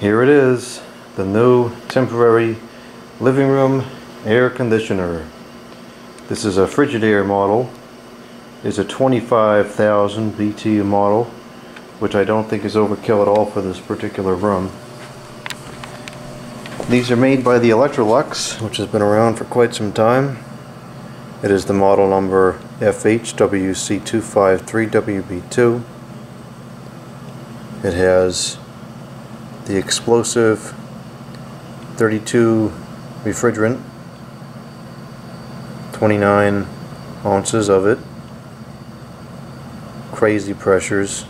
Here it is, the new temporary living room air conditioner. This is a Frigidaire model. It's a 25,000 BTU model, which I don't think is overkill at all for this particular room. These are made by the Electrolux, which has been around for quite some time. It is the model number FHWC253WB2. It has the explosive 32 refrigerant, 29 ounces of it, crazy pressures.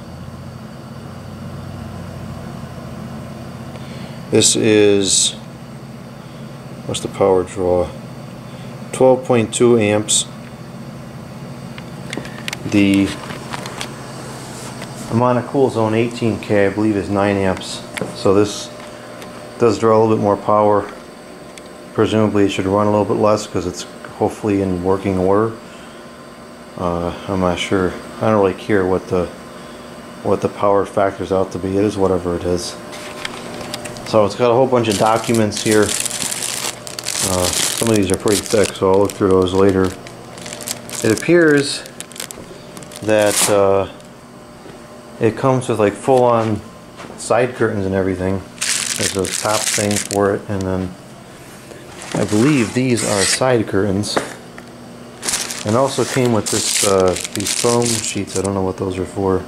This is, what's the power draw? 12.2 amps. The amount of cool zone 18K I believe is 9 amps. So this does draw a little bit more power. Presumably it should run a little bit less because it's hopefully in working order. Uh, I'm not sure. I don't really care what the what the power factors out to be. It is whatever it is. So it's got a whole bunch of documents here. Uh, some of these are pretty thick, so I'll look through those later. It appears that uh, it comes with like full-on side curtains and everything. There's a top thing for it, and then I believe these are side curtains. And also came with this uh, these foam sheets. I don't know what those are for.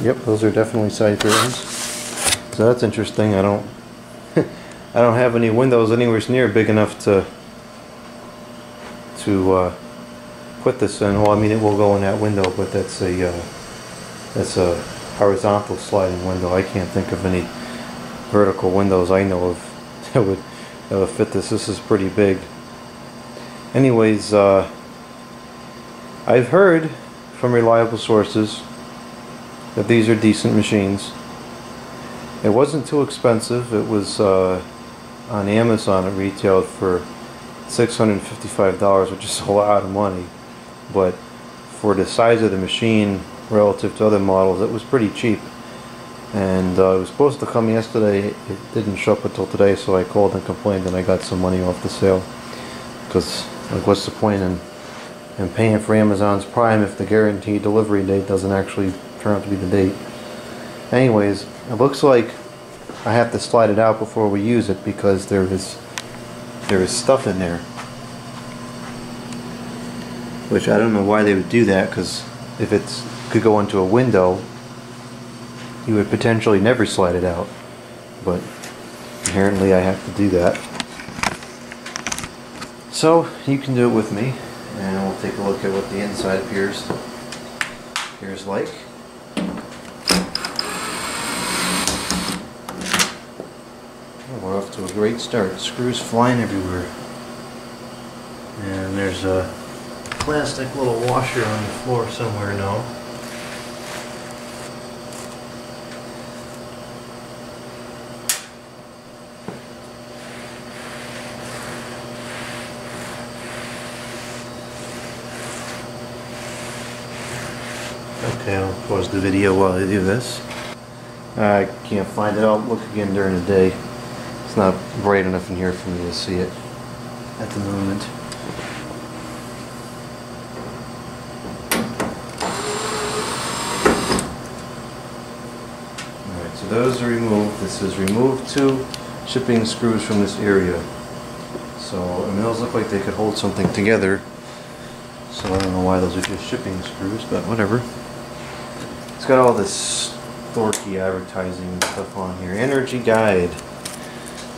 Yep, those are definitely side curtains. So that's interesting. I don't I don't have any windows anywhere near big enough to to uh, put this in. Well, I mean it will go in that window, but that's a uh, that's a horizontal sliding window. I can't think of any vertical windows I know of that would that would fit this. This is pretty big. Anyways, uh, I've heard from reliable sources that these are decent machines. It wasn't too expensive. It was uh, on Amazon. It retailed for $655, which is a lot of money. But for the size of the machine relative to other models, it was pretty cheap. And uh, it was supposed to come yesterday. It didn't show up until today, so I called and complained, and I got some money off the sale. Because, like, what's the point in, in paying for Amazon's Prime if the guaranteed delivery date doesn't actually turn out to be the date. Anyways, it looks like I have to slide it out before we use it because there is there is stuff in there. Which I don't know why they would do that because if it could go into a window, you would potentially never slide it out. But inherently I have to do that. So you can do it with me and we'll take a look at what the inside appears appears like. we're off to a great start. Screws flying everywhere. And there's a plastic little washer on the floor somewhere now. Okay, I'll pause the video while I do this. I can't find it. I'll look again during the day. Not bright enough in here for me to see it at the moment. Alright, so those are removed. This is removed two shipping screws from this area. So, I mean, those look like they could hold something together. So I don't know why those are just shipping screws, but whatever. It's got all this dorky advertising stuff on here. Energy guide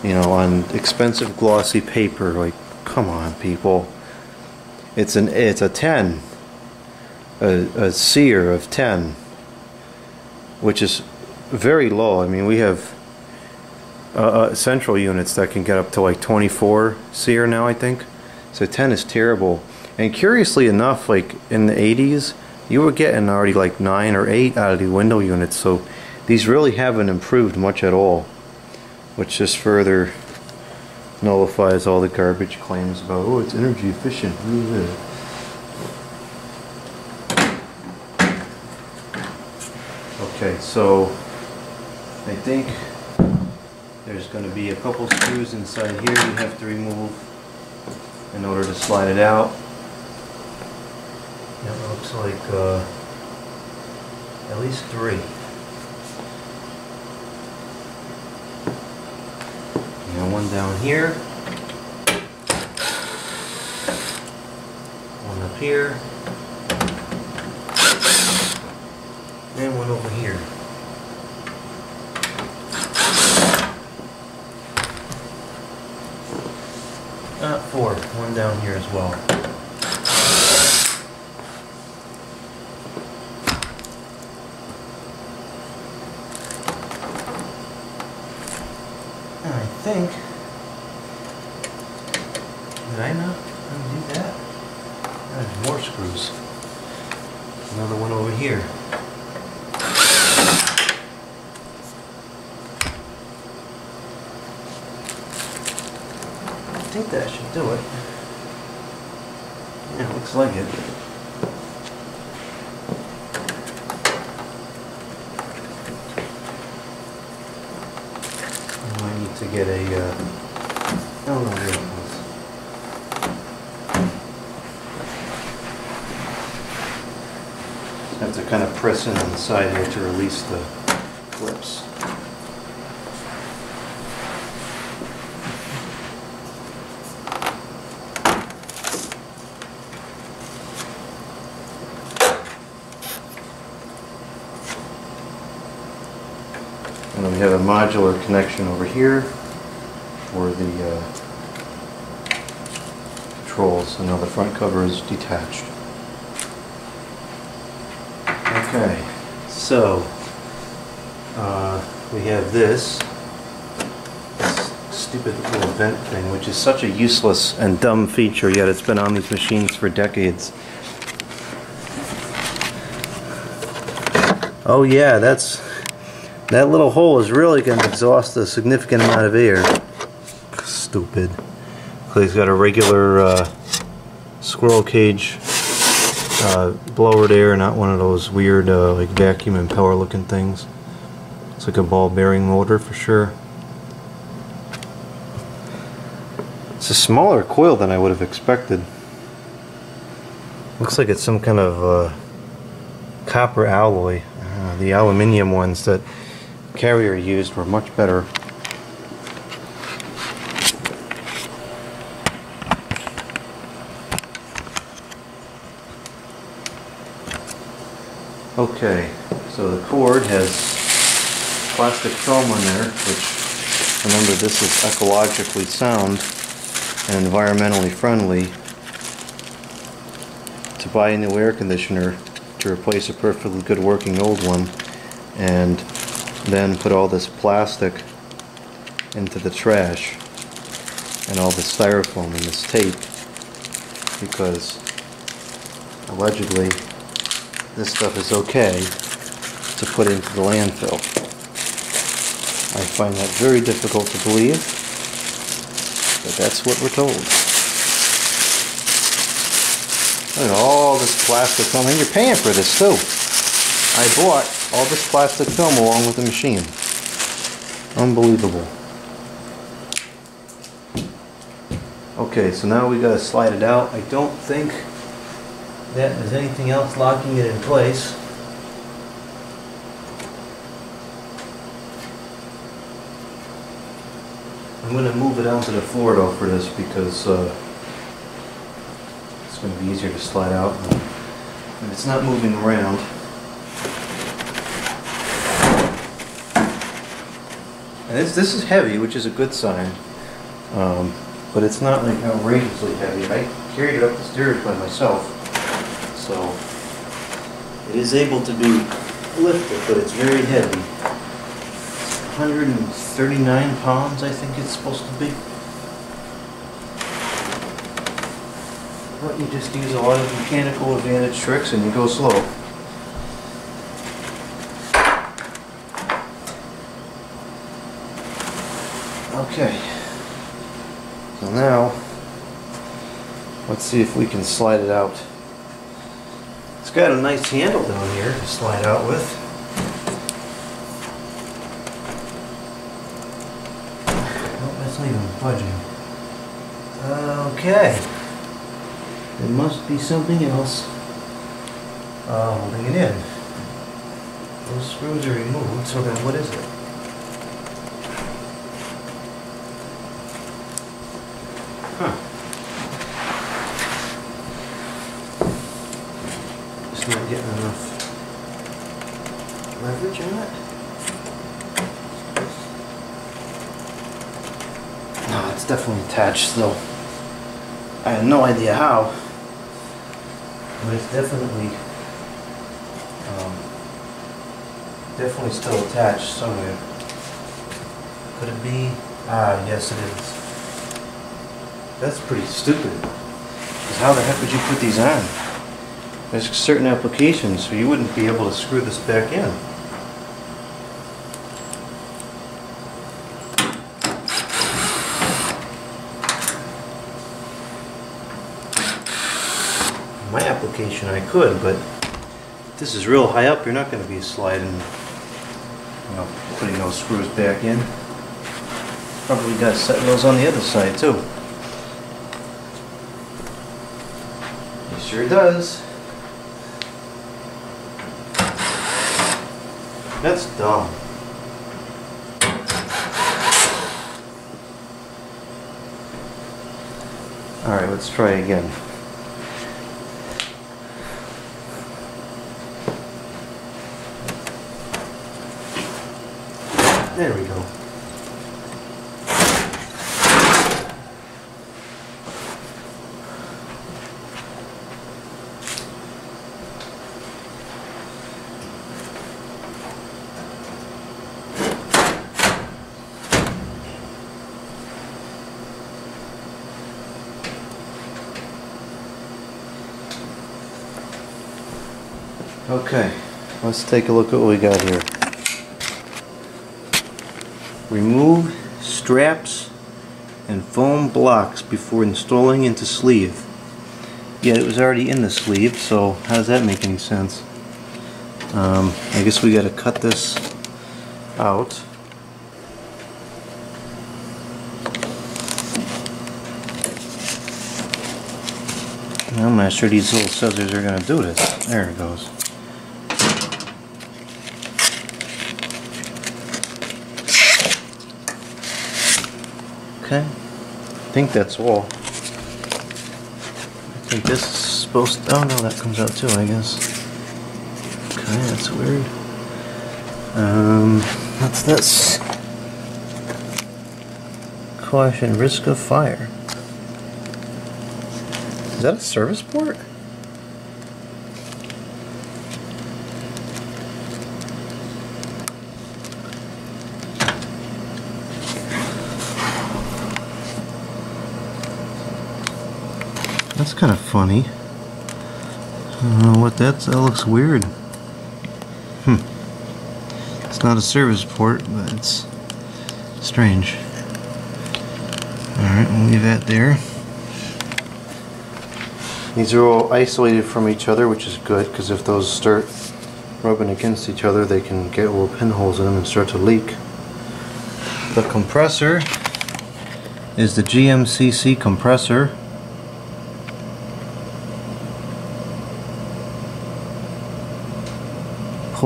you know, on expensive glossy paper. Like, come on, people. It's an it's a 10, a, a SEER of 10, which is very low. I mean, we have uh, uh, central units that can get up to like 24 SEER now, I think. So 10 is terrible. And curiously enough, like in the 80s, you were getting already like nine or eight out of the window units, so these really haven't improved much at all, which just further nullifies all the garbage claims about, oh, it's energy efficient. Okay, so I think there's going to be a couple screws inside here you have to remove in order to slide it out. It looks like uh, at least three. And one down here. One up here. And one over here. Uh, four. One down here as well. I think. Did I not undo that? There's more screws. Another one over here. I think that should do it. Yeah, looks like it. I might need to get a, uh, oh no, there it is. Have to kind of press in on the side here to release the clips. And then we have a modular connection over here for the uh, controls. And now the front cover is detached. Okay, so uh, we have this, stupid little vent thing, which is such a useless and dumb feature, yet it's been on these machines for decades. Oh yeah, that's that little hole is really going to exhaust a significant amount of air. Stupid. He's got a regular uh, squirrel cage uh, blowered air, not one of those weird uh, like vacuum impeller looking things. It's like a ball bearing motor for sure. It's a smaller coil than I would have expected. Looks like it's some kind of uh, copper alloy. Uh, the aluminium ones that Carrier used were much better. Okay, so the cord has plastic film on there, which remember this is ecologically sound and environmentally friendly. To buy a new air conditioner to replace a perfectly good working old one and then put all this plastic into the trash and all the styrofoam and this tape because allegedly this stuff is okay to put into the landfill. I find that very difficult to believe, but that's what we're told. Look at all this plastic film, and you're paying for this too. I bought all this plastic film along with the machine. Unbelievable. Okay, so now we gotta slide it out. I don't think that there's anything else locking it in place. I'm gonna move it onto the floor though for this because uh, it's gonna be easier to slide out. And it's not moving around. And this, this is heavy, which is a good sign. Um, but it's not like outrageously heavy. I carried it up the stairs by myself. So it is able to be lifted, but it's very heavy. It's 139 pounds, I think it's supposed to be. But you just use a lot of mechanical advantage tricks and you go slow. Okay. So now, let's see if we can slide it out. It's got a nice handle down here to slide out with. Nope, that's not even budging. Okay. There must be something else uh, holding it in. Those screws are removed, so then what is it? Huh. Not getting enough leverage on it. No, it's definitely attached though. I have no idea how. But it's definitely um, definitely still attached somewhere. Could it be? Ah, yes it is. That's pretty stupid. Because how the heck would you put these on? There's certain applications, so you wouldn't be able to screw this back in. My application I could, but this is real high up, you're not going to be sliding, you know, putting those screws back in. Probably got to set those on the other side too. He sure does. That's dumb. Alright, let's try again. There we go. Okay, let's take a look at what we got here. Remove straps and foam blocks before installing into sleeve. Yeah, it was already in the sleeve, so how does that make any sense? Um, I guess we got to cut this out. I'm not sure these little scissors are going to do this. There it goes. Okay. I think that's all. I think this is supposed to, oh no, that comes out too, I guess. Okay, that's weird. Um, what's this? Caution, risk of fire. Is that a service port? That's kind of funny. I don't know what that's, that looks weird. Hmm. It's not a service port, but it's strange. Alright, we'll leave that there. These are all isolated from each other, which is good, because if those start rubbing against each other, they can get little pinholes in them and start to leak. The compressor is the GMCC compressor.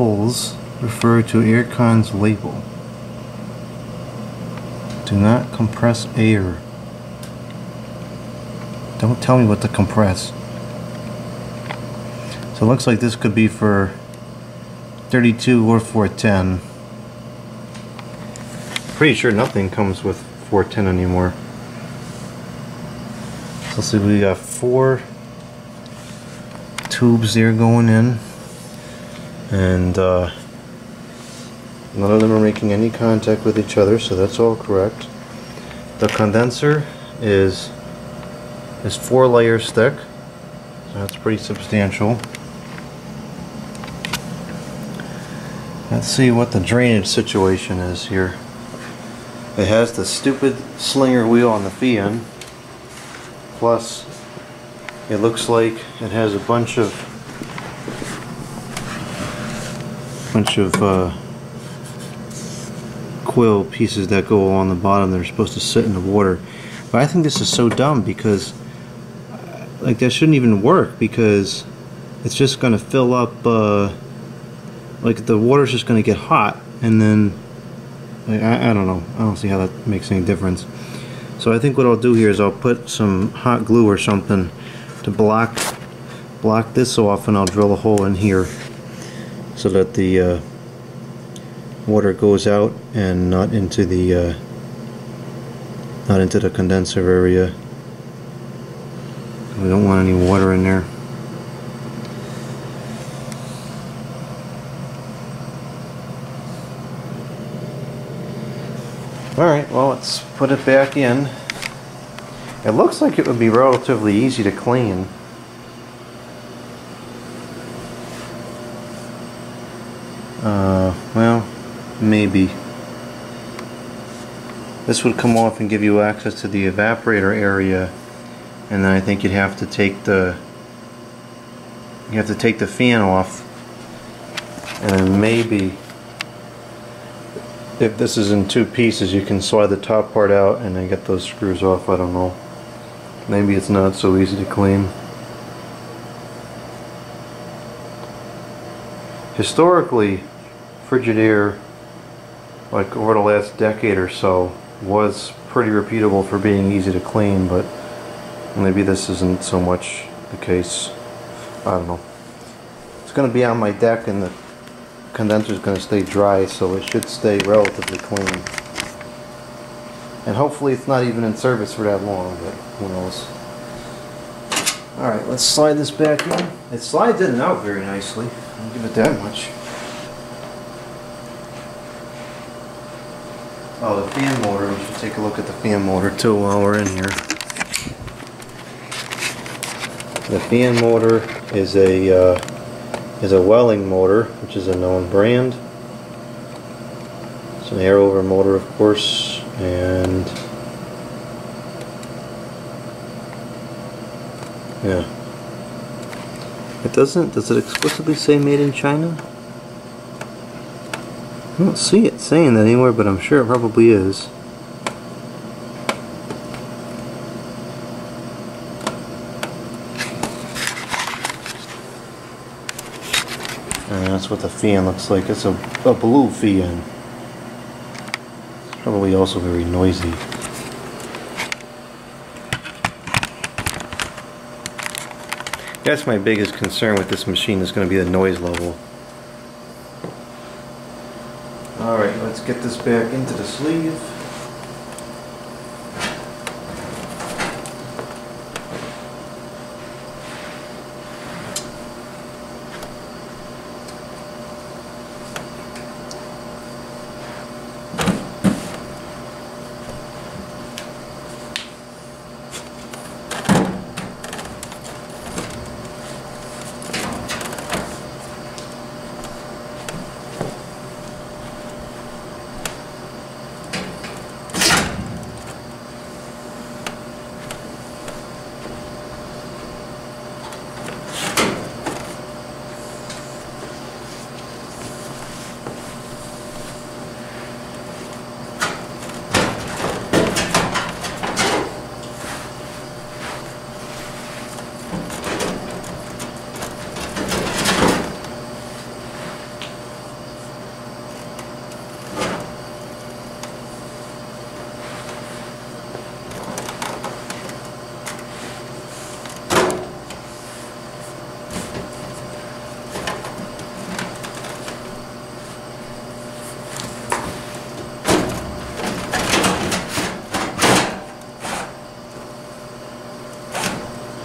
Pulls refer to aircon's label. Do not compress air. Don't tell me what to compress. So it looks like this could be for 32 or 410. Pretty sure nothing comes with 410 anymore. So let's see, we got four tubes there going in. And uh, none of them are making any contact with each other, so that's all correct. The condenser is is four layers thick. So that's pretty substantial. Let's see what the drainage situation is here. It has the stupid slinger wheel on the fan. Plus, it looks like it has a bunch of bunch of uh, coil pieces that go along the bottom that are supposed to sit in the water. But I think this is so dumb because like that shouldn't even work because it's just going to fill up uh, like the water's just going to get hot and then I, I don't know. I don't see how that makes any difference. So I think what I'll do here is I'll put some hot glue or something to block block this off and I'll drill a hole in here so that the uh, water goes out and not into the uh, not into the condenser area we don't want any water in there Alright, well let's put it back in. It looks like it would be relatively easy to clean. Uh, well, This would come off and give you access to the evaporator area and then I think you'd have to take the you have to take the fan off. And then maybe if this is in two pieces you can slide the top part out and then get those screws off I don't know. Maybe it's not so easy to clean. Historically Frigidaire like over the last decade or so was pretty repeatable for being easy to clean but maybe this isn't so much the case. I don't know. It's gonna be on my deck and the condenser is going to stay dry so it should stay relatively clean. And hopefully it's not even in service for that long but who knows? Alright let's slide this back in. It slides in and out very nicely. I'll give it that much oh the fan motor we should take a look at the fan motor too while we're in here the fan motor is a uh, is a Welling motor, which is a known brand. It's an air over motor, of course, and yeah. It doesn't, does it explicitly say made in China? I don't see it saying that anywhere, but I'm sure it probably is. And that's what the fan looks like. It's a, a blue fan. It's probably also very noisy. That's my biggest concern with this machine is going to be the noise level. Alright, let's get this back into the sleeve.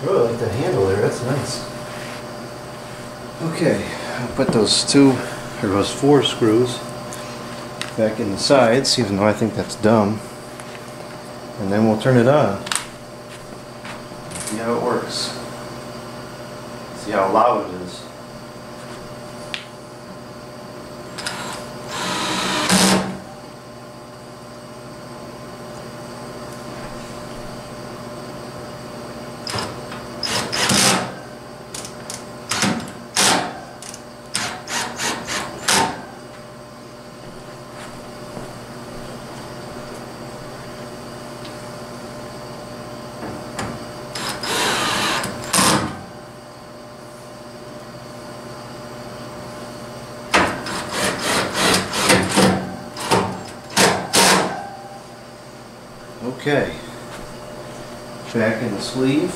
really like the handle there, that's nice. Okay, Two, or those four screws back in the sides, even though I think that's dumb. And then we'll turn it on. See how it works. See how loud it is. Okay. Back in the sleeve.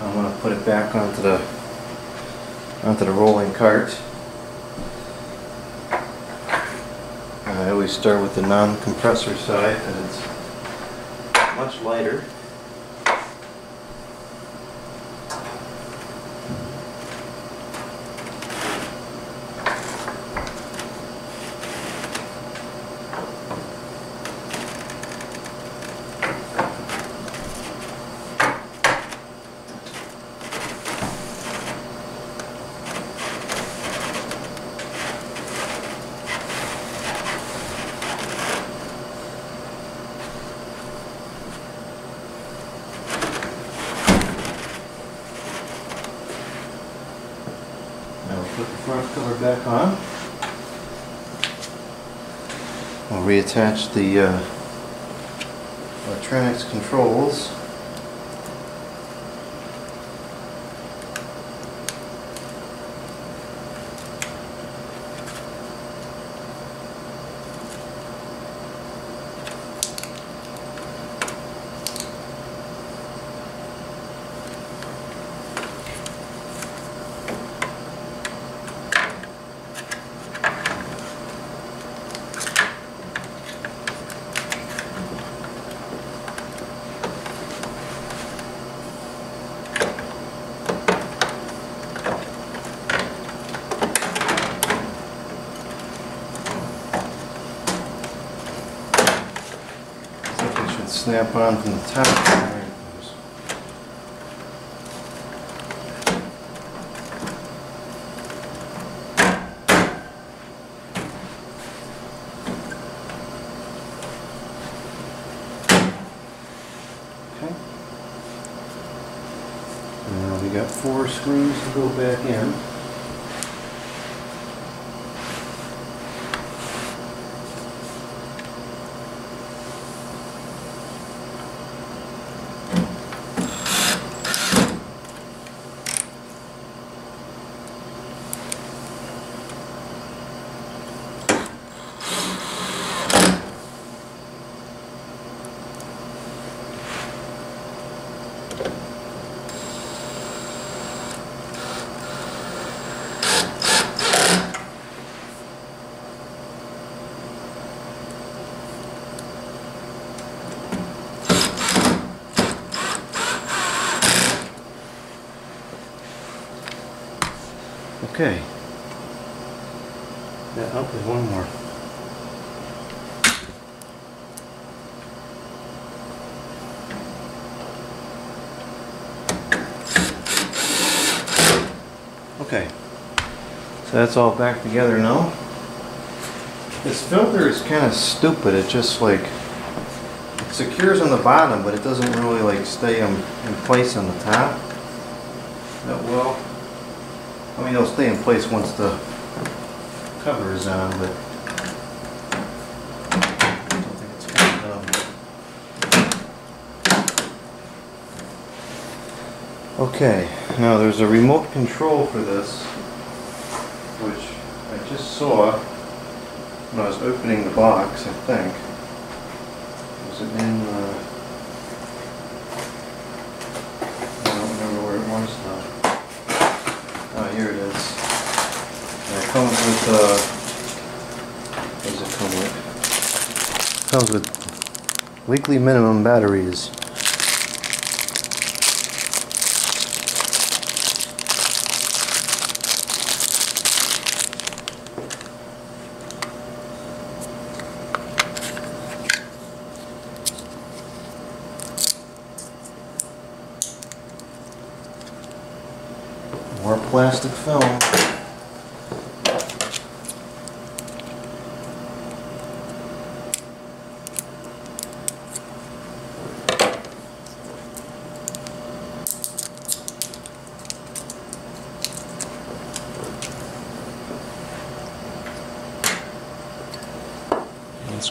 I'm gonna put it back onto the onto the rolling cart. I always start with the non-compressor side because it's much lighter. Now we'll put the front cover back on. We'll reattach the uh, electronics controls. I think it should snap on from the top. Okay. Now we got four screws to go back in. Okay. Yeah, oh, there's one more. Okay. So that's all back together now. This filter is kind of stupid. It just like it secures on the bottom, but it doesn't really like stay in, in place on the top that well. I mean, it'll stay in place once the cover is on, but I don't think it's gonna, Okay, now there's a remote control for this, which I just saw when I was opening the box, I think. Was it in, uh, I don't remember where it was now. Oh, here it is. And it comes with, uh, what does it come with? Comes with weekly minimum batteries. More plastic film.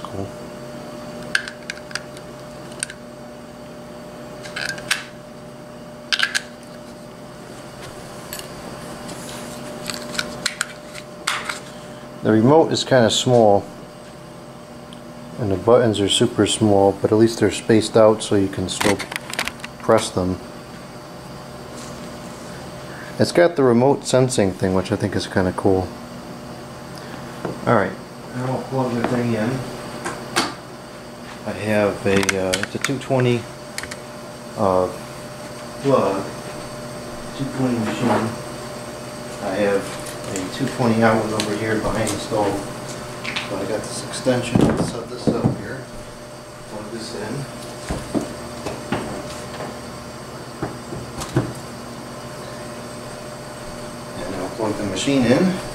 Cool. The remote is kind of small. and the buttons are super small, but at least they're spaced out so you can still press them. It's got the remote sensing thing, which I think is kind of cool. Alright, now I'll plug the thing in. I have a, uh, it's a 220 uh, plug, 220 machine. I have a 220 outlet over here behind the stove. So I got this extension, Let's set this up here, plug this in. And I'll plug the machine in.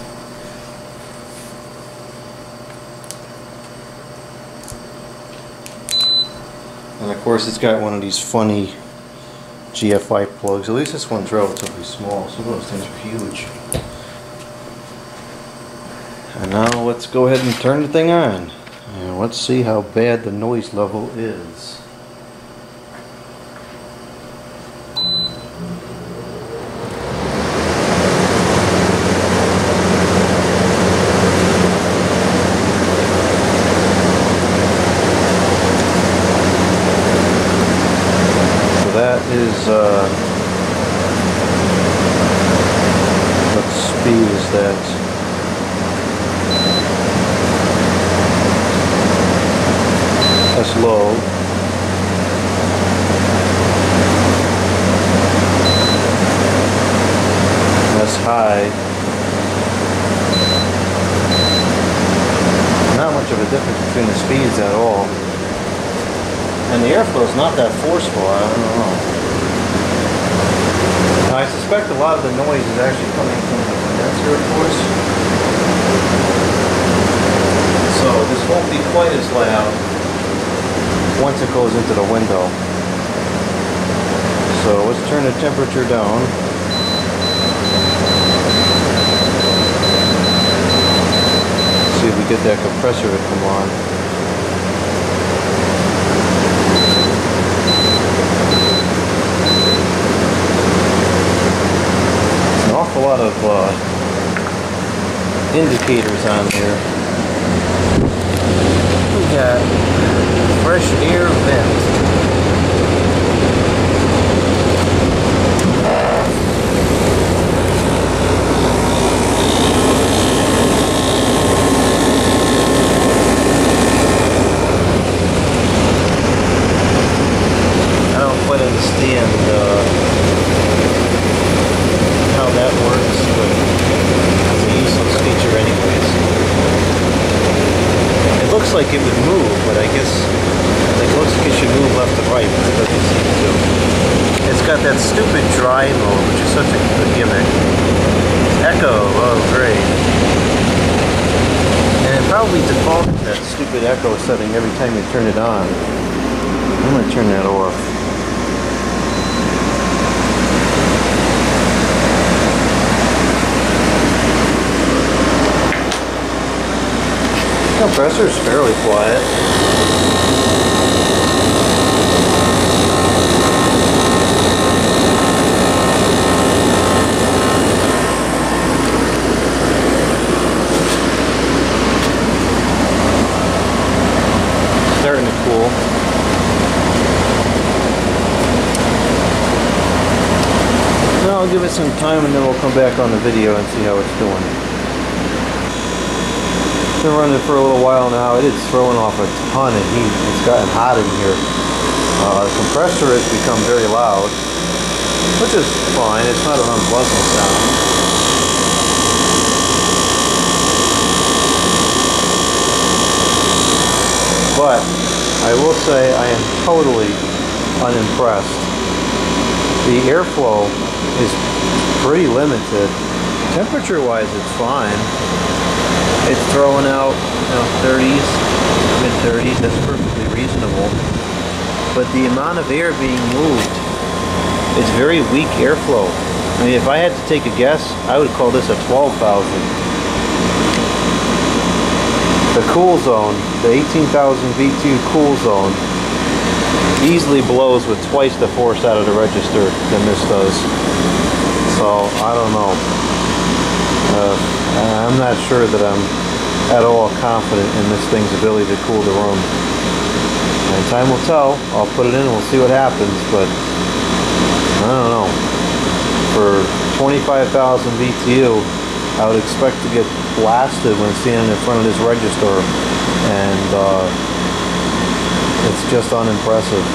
Course it's got one of these funny GFI plugs. At least this one's relatively small. Some of those things are huge. And now let's go ahead and turn the thing on. And let's see how bad the noise level is. So that is, uh, what speed is that? That's low. That's high. Not much of a difference between the speeds at all. And the airflow is not that forceful, I don't know. Now, I suspect a lot of the noise is actually coming from the condenser, of course. So this won't be quite as loud once it goes into the window. So let's turn the temperature down. See if we get that compressor to come on. An awful lot of uh, indicators on there. We got fresh air vent. I don't quite understand uh, how that works, but it's a useless feature anyways. It looks like it would move, but I guess like, it looks like it should move left and right, but it doesn't seem to. It's got that stupid dry mode, which is such a good gimmick. Eco, oh great. And it probably defaults to that stupid eco setting every time you turn it on. I'm gonna turn that off. Compressor's fairly quiet. Starting to cool. Now I'll give it some time and then we'll come back on the video and see how it's doing. Been running for a little while now. It is throwing off a ton of heat. It's gotten hot in here. Uh, the compressor has become very loud, which is fine. It's not an unpleasant sound. But I will say I am totally unimpressed. The airflow is pretty limited. Temperature-wise, it's fine. It's throwing out, you know, 30s, mid 30s. That's perfectly reasonable. But the amount of air being moved is very weak airflow. I mean, if I had to take a guess, I would call this a 12,000. The cool zone, the 18,000 V2 cool zone, easily blows with twice the force out of the register than this does. So I don't know. Uh, I'm not sure that I'm at all confident in this thing's ability to cool the room. And time will tell. I'll put it in and we'll see what happens, but I don't know. For 25,000 BTU, I would expect to get blasted when standing in front of this register, and uh, it's just unimpressive.